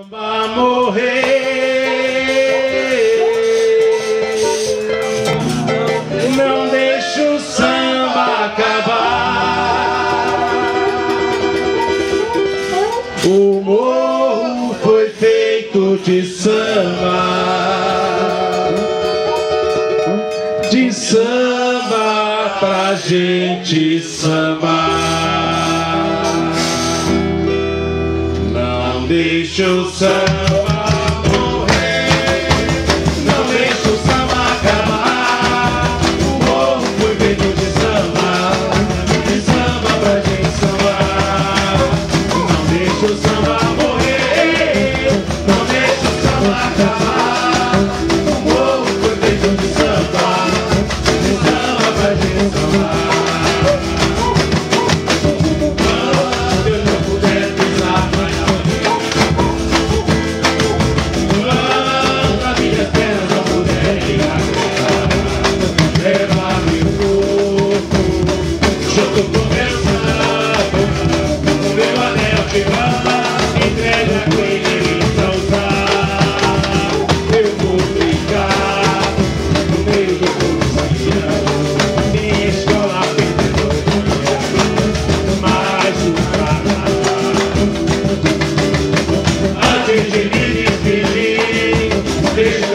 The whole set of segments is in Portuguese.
Samba morrer, não deixa o samba acabar. O morro foi feito de samba, de samba pra gente sambar. Deixa o samba morrer, não deixa o samba acabar. O morro foi feito de samba, de samba pra gente sambar. Não deixa o samba morrer, não deixa o samba acabar. O morro foi feito de samba,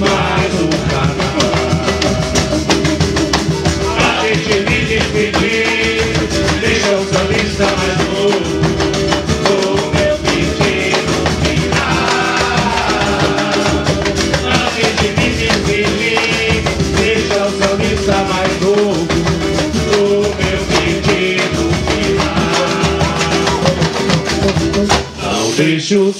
my Deixa o